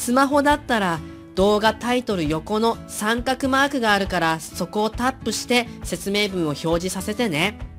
スマホだったら動画タイトル横の三角マークがあるからそこをタップして説明文を表示させてね。